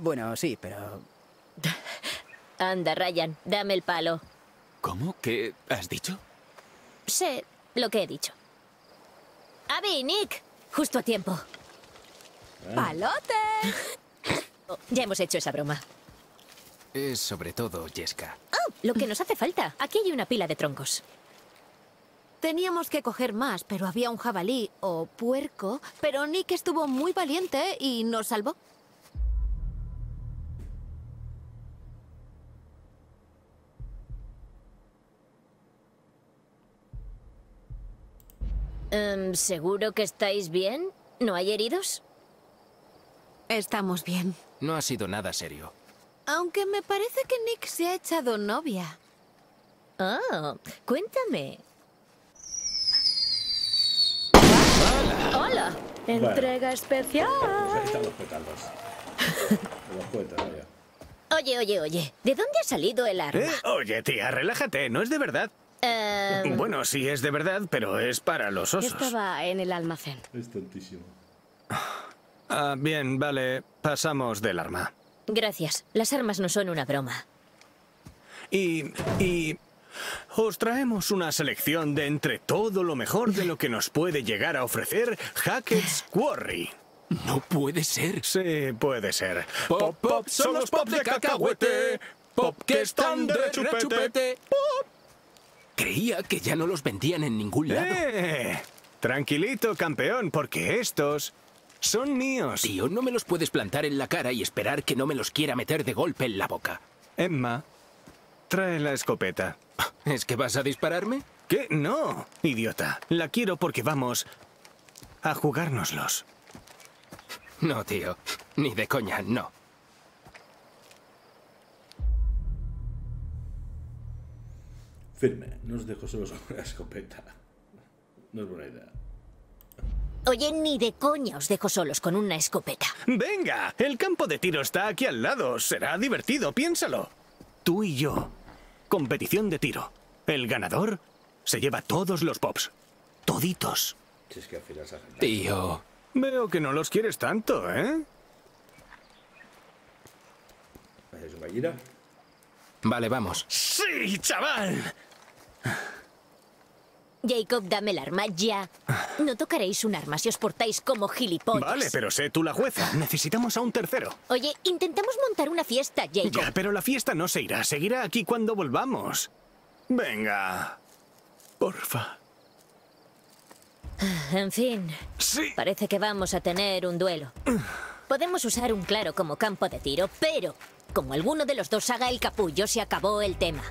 Bueno, sí, pero... Anda, Ryan, dame el palo. ¿Cómo? ¿Qué has dicho? Sé lo que he dicho. Abby, Nick, justo a tiempo. ¡Palote! Oh, ya hemos hecho esa broma. Es sobre todo Jessica. Oh, lo que nos hace falta. Aquí hay una pila de troncos. Teníamos que coger más, pero había un jabalí o puerco, pero Nick estuvo muy valiente y nos salvó. Em, ¿Seguro que estáis bien? ¿No hay heridos? Estamos bien. No ha sido nada serio. Aunque me parece que Nick se ha echado novia. Oh, cuéntame. Hola. Entrega especial. Pues ahí están los pétalos. los cuentas, vaya. Oye, oye, oye. ¿De dónde ha salido el arma? ¿Eh? Oye, tía, relájate, no es de verdad. Em, Bueno, sí es de verdad, pero es para los osos. Estaba en el almacén. Es tontísimo. Ah, bien, vale, pasamos del arma. gracias. Las armas no son una broma. Y... y... Os traemos una selección de entre todo lo mejor de lo que nos puede llegar a ofrecer Hackett's Quarry. No puede ser. Sí, puede ser. Pop, pop, son los pop de cacahuete. Pop que están de rechupete. Pop. Creía que ya no los vendían en ningún lado. ¡Eh! Tranquilito, campeón, porque estos son míos. Tío, no me los puedes plantar en la cara y esperar que no me los quiera meter de golpe en la boca. Emma, trae la escopeta. ¿Es que vas a dispararme? ¿Qué? No, idiota. La quiero porque vamos a jugárnoslos. No, tío. Ni de coña, no. Firme, no os dejo solos con una escopeta. No es buena idea. Oye, ni de coña os dejo solos con una escopeta. Venga, el campo de tiro está aquí al lado. Será divertido, piénsalo. Tú y yo. Competición de tiro. El ganador se lleva todos los pops. Toditos. Si es que al final se. Tío. Veo que no los quieres tanto, ¿eh? ¿Hacéis un gallina? Vale, vamos. ¡Sí, chaval! Jacob, dame el arma ya. No tocaréis un arma si os portáis como gilipollas. Vale, pero sé tú la jueza. Necesitamos a un tercero. Oye, intentamos montar una fiesta, Jacob. Ya, pero la fiesta no se irá. Seguirá aquí cuando volvamos. Venga. Porfa. En fin, Sí. parece que vamos a tener un duelo. Podemos usar un claro como campo de tiro, pero como alguno de los dos haga el capullo, se acabó el tema.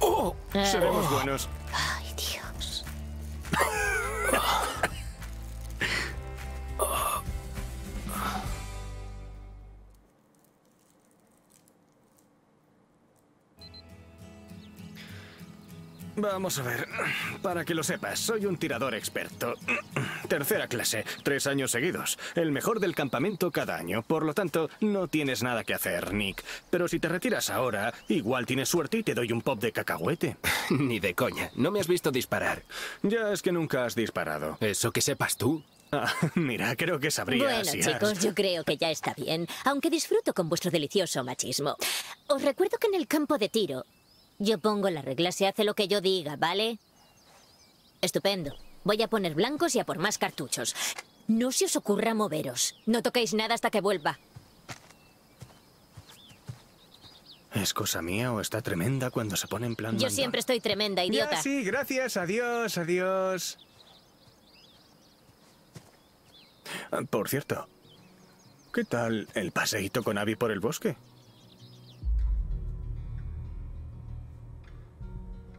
¡Oh! Seremos buenos. Ay, Dios. Vamos a ver. Para que lo sepas, soy un tirador experto. Tercera clase, tres años seguidos. El mejor del campamento cada año. Por lo tanto, no tienes nada que hacer, Nick. Pero si te retiras ahora, igual tienes suerte y te doy un pop de cacahuete. Ni de coña. No me has visto disparar. Ya es que nunca has disparado. Eso que sepas tú. Ah, mira, creo que sabría Bueno, si has- chicos, yo creo que ya está bien, aunque disfruto con vuestro delicioso machismo. Os recuerdo que en el campo de tiro, yo pongo la regla, se hace lo que yo diga, ¿vale? Estupendo. Voy a poner blancos y a por más cartuchos. No se os ocurra moveros. No toquéis nada hasta que vuelva. ¿Es cosa mía o está tremenda cuando se pone en plan Yo siempre estoy tremenda, idiota. Ya, sí, gracias. Adiós, adiós. Ah, Por cierto, ¿qué tal el paseíto con Abby por el bosque?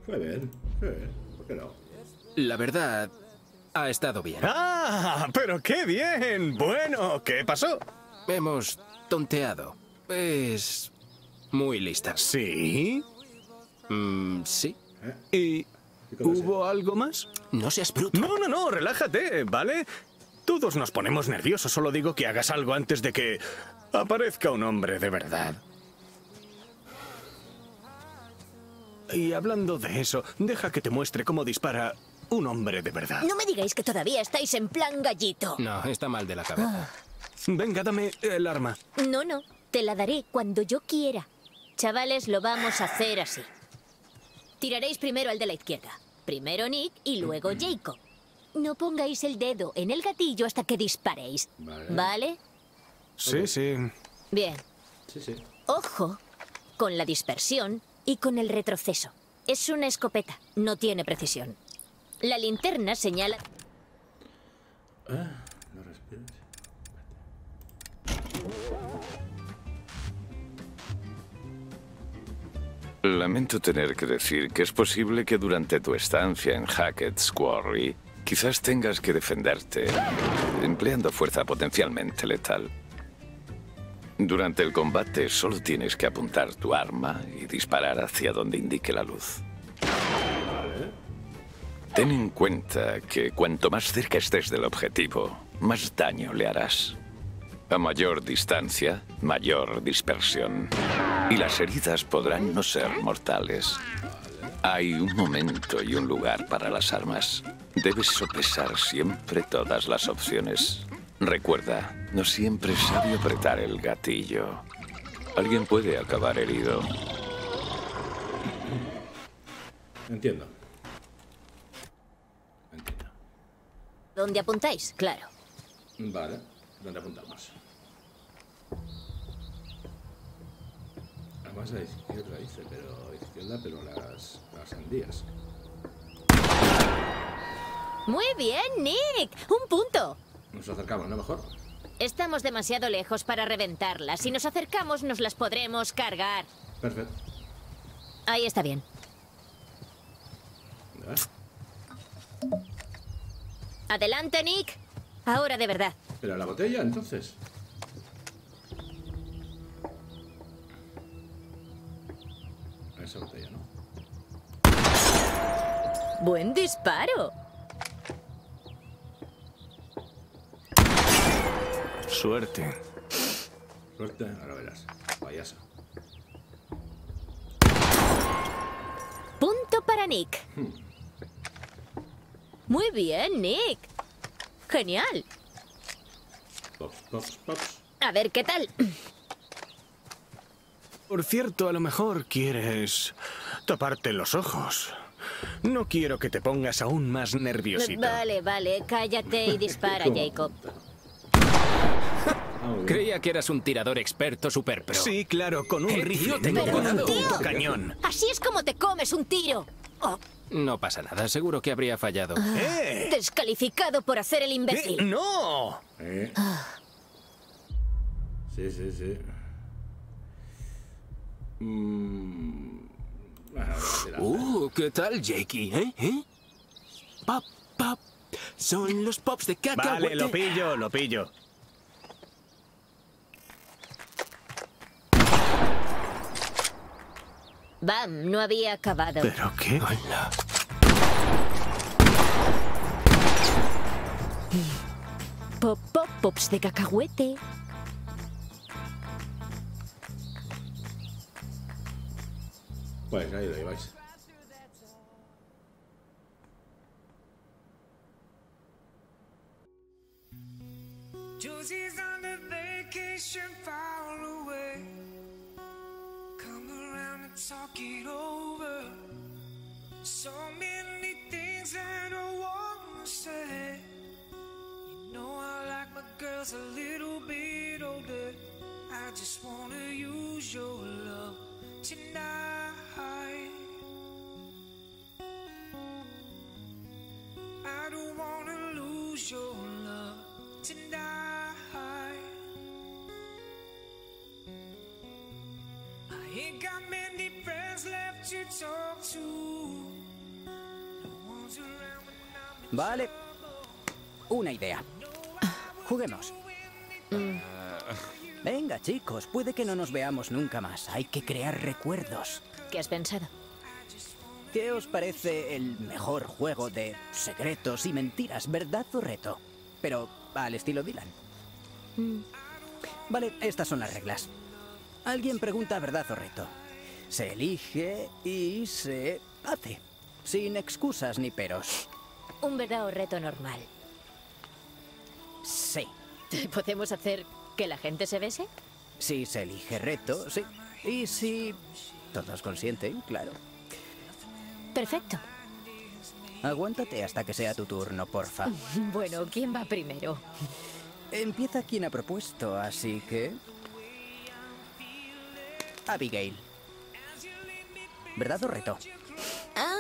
Fue bien. ¿Por qué no? La verdad, ha estado bien. ¡Ah! ¡Pero qué bien! Bueno, ¿qué pasó? Hemos tonteado. Es muy lista. ¿Sí? Mm, sí. ¿Y ¿Qué cosa hubo algo más? No seas bruto. No, no, no, relájate, ¿vale? Todos nos ponemos nerviosos, solo digo que hagas algo antes de que aparezca un hombre de verdad. Y hablando de eso, deja que te muestre cómo dispara un hombre de verdad. No me digáis que todavía estáis en plan gallito. No, está mal de la cabeza. Venga, dame el arma. No, no. Te la daré cuando yo quiera. Chavales, lo vamos a hacer así. Tiraréis primero al de la izquierda. Primero Nick y luego Jacob. No pongáis el dedo en el gatillo hasta que disparéis. Vale. ¿Vale? Sí, sí. Bien. Sí, sí. Ojo con la dispersión y con el retroceso. Es una escopeta, no tiene precisión. La linterna señala... Ah, no. Lamento tener que decir que es posible que durante tu estancia en Hackett's Quarry quizás tengas que defenderte empleando fuerza potencialmente letal. Durante el combate solo tienes que apuntar tu arma y disparar hacia donde indique la luz. Ten en cuenta que cuanto más cerca estés del objetivo, más daño le harás. A mayor distancia, mayor dispersión. Y las heridas podrán no ser mortales. Hay un momento y un lugar para las armas. Debes sopesar siempre todas las opciones. Recuerda, no siempre es sabio apretar el gatillo. Alguien puede acabar herido. Entiendo. Entiendo. ¿Dónde apuntáis? Claro. Vale. ¿Dónde apuntamos? Además a izquierda dice, pero a izquierda, pero las, las sandías. Muy bien, Nick. Un punto. Nos acercamos, ¿no? Mejor. Estamos demasiado lejos para reventarlas. Si nos acercamos, nos las podremos cargar. Perfecto. Ahí está bien. Adelante, Nick. Ahora de verdad. Pero la botella, entonces. Esa botella, ¿no? Buen disparo. Suerte. Suerte, ahora verás. Payaso. Punto para Nick. Muy bien, Nick. Genial. Pops, pops, pops. A ver qué tal. Por cierto, a lo mejor quieres taparte los ojos. No quiero que te pongas aún más nerviosito. Vale, vale. Cállate y dispara. Jacob. Ah. Creía que eras un tirador experto super pro. Sí, claro, con un Eh, rifle, tengo un cañón. Así es como te comes un tiro. Oh, No pasa nada, seguro que habría fallado. ¡Eh! descalificado por hacer el imbécil. ¡No! Eh. Sí, sí, sí. Mm. Uh, ¿qué tal, Jakey? ¿Eh? ¿Eh? Pop, pop. Son los pops de cacahuete. Vale, lo pillo, lo pillo. Bam, no había acabado. ¿Pero qué? Hola. Pop, pop, pops de cacahuete. Pues ahí lo lleváis. Josie's on a vacation far talk it over. So many things that I wanna say. You know I like my girls a little bit older. I just wanna use your love tonight. I don't wanna lose your love tonight. Ain't got many friends left to talk to. No one's around when I'm in Vale. Una idea. Juguemos. Venga, chicos, puede que no nos veamos nunca más. Hay que crear recuerdos. ¿Qué has pensado? ¿Qué os parece el mejor juego de secretos y mentiras, verdad o reto? Pero al estilo Dylan. Vale, estas son las reglas. Alguien pregunta verdad o reto. Se elige y se hace. Sin excusas ni peros. Un verdadero reto normal. Sí. ¿Podemos hacer que la gente se bese? Si se elige reto, sí. Y si todos consienten, claro. Perfecto. Aguántate hasta que sea tu turno, porfa. Bueno, ¿quién va primero? Empieza quien ha propuesto, así que... Abigail. ¿Verdad o reto? Ah,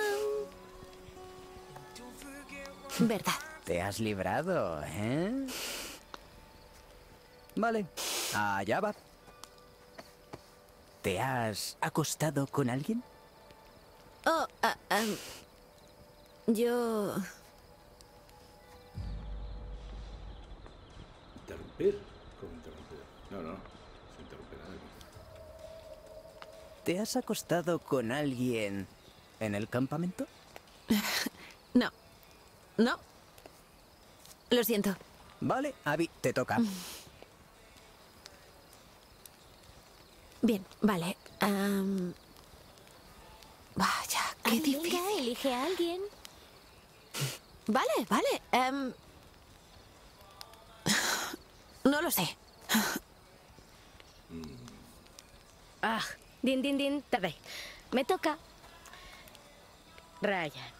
verdad. Te has librado, ¿eh? Vale, allá va. ¿Te has acostado con alguien? Oh, ah, am, yo... ¿Interrumpir? ¿Cómo interrumpir? No, no. Se interrumpe nada aquí. ¿Te has acostado con alguien en el campamento? No. No. Lo siento. Vale, Abby, te toca. Bien, vale. am, vaya, qué Ay, difícil. Elige a alguien. Vale, vale. no lo sé. Ah, din, din, din, tarde. Me toca. Ryan,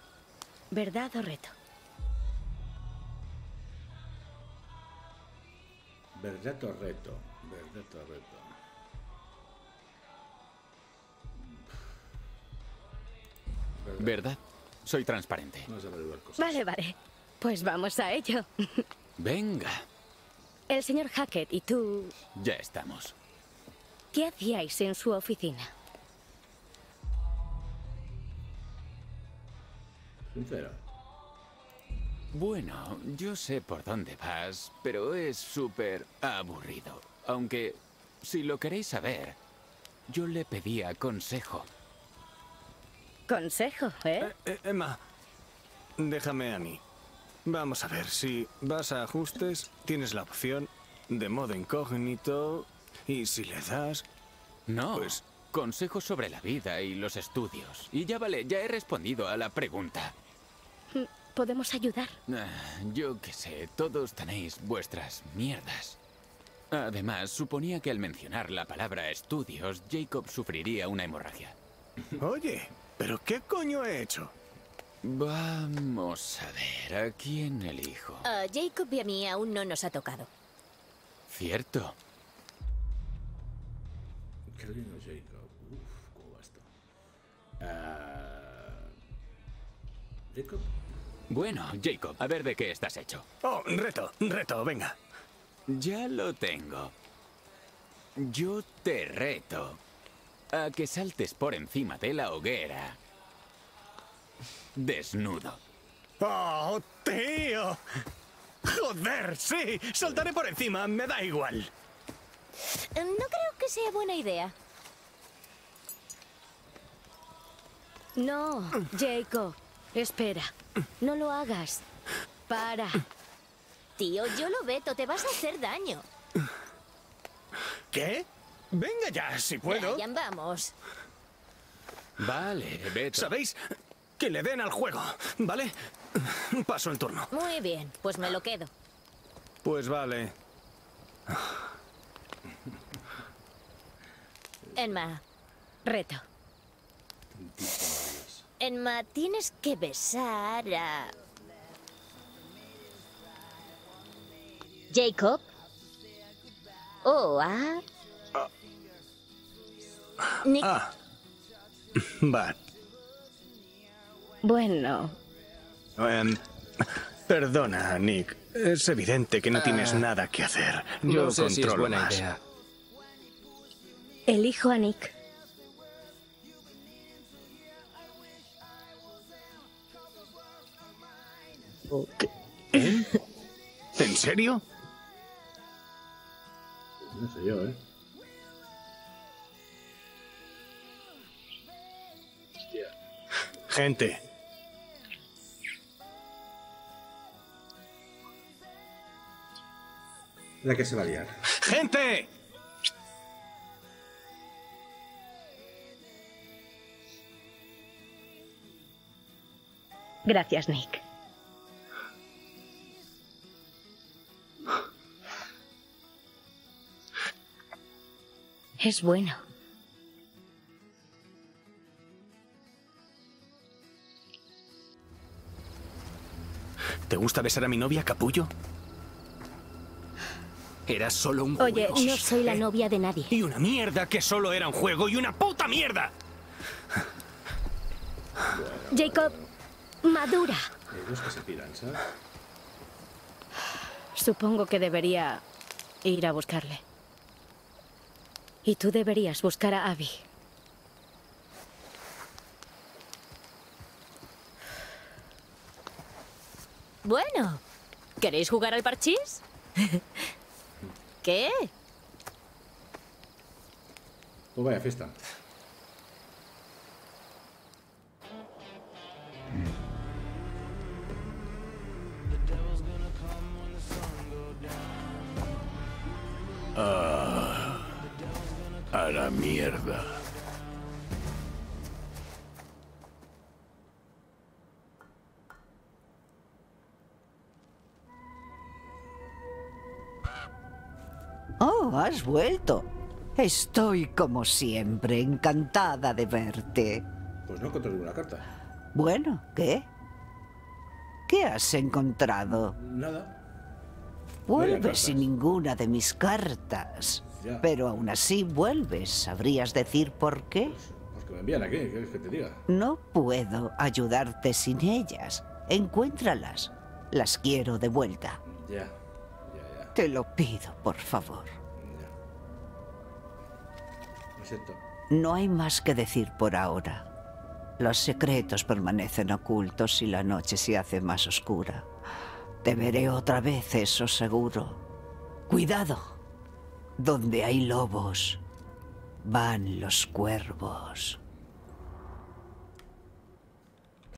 ¿verdad o reto? ¿Verdad o reto? ¿Verdad o reto? ¿Verdad? Soy transparente. Vamos a averiguar cosas. Vale, vale. Pues vamos a ello. Venga, El señor Hackett y tú, ya estamos. ¿Qué hacíais en su oficina? Sincero. Bueno, yo sé por dónde vas, pero es súper aburrido. Aunque, si lo queréis saber, yo le pedía consejo. Consejo, ¿eh? Eh, Emma, déjame a mí. Vamos a ver, si vas a ajustes, tienes la opción de modo incógnito y si le das... No, Pues- consejos sobre la vida y los estudios. Y ya vale, ya he respondido a la pregunta. ¿Podemos ayudar? Ah, Yo qué sé, todos tenéis vuestras mierdas. Además, suponía que al mencionar la palabra estudios, Jacob sufriría una hemorragia. Oye, ¿pero qué coño he hecho? Vamos a ver, ¿a quién elijo? A Jacob y a mí aún no nos ha tocado. Cierto. Kelvin o Jacob. Uf, ¿cómo va esto? Ah, Jacob. Bueno, Jacob, a ver de qué estás hecho. Oh, reto, reto, venga. Ya lo tengo. Yo te reto a que saltes por encima de la hoguera. Desnudo. ¡Oh, tío! ¡Joder, sí! Saltaré por encima, me da igual. No creo que sea buena idea. No, Jacob. Espera. No lo hagas. Para. Tío, yo lo veto, te vas a hacer daño. ¿Qué? Venga ya, si puedo. Brian, vamos. Vale, Beto. ¿Sabéis? Que le den al juego, ¿vale? Paso el turno. Muy bien, pues me lo quedo. Pues vale. Enma, Reto. Enma, tienes que besar a... Jacob. O a... Nick. Ah. Va. Bueno, Em, perdona, Nick. Es evidente que no tienes nada que hacer. Yo no sé si es controlo buena más. idea. Elijo a Nick. ¿Eh? ¿En serio? No sé yo, ¿eh? Gente. La que se va a liar. ¡Gente! Gracias, Nick. Es bueno. ¿Te gusta besar a mi novia, capullo? Era solo un Oye, juego. no soy la novia de nadie. Y una mierda que solo era un juego y una puta mierda. Jacob, madura. Ellos que se piran, ¿sabes? Supongo que debería ir a buscarle. Y tú deberías buscar a Abby. Bueno, ¿queréis jugar al parchís? ¿Qué? Pues vaya fiesta. Ah, a la mierda. Oh, has vuelto. Estoy como siempre, encantada de verte. Pues no encontré ninguna carta. Bueno, ¿qué? ¿Qué has encontrado? Nada. Vuelves sin ninguna de mis cartas. Ya. Pero aún así vuelves. ¿Sabrías decir por qué? Pues que me envían aquí, ¿qué quieres que te diga? No puedo ayudarte sin ellas. Encuéntralas. Las quiero de vuelta. Ya. Te lo pido, por favor. Lo siento. No hay más que decir por ahora. Los secretos permanecen ocultos y la noche se hace más oscura. Te veré otra vez, eso seguro. Cuidado. Donde hay lobos, van los cuervos.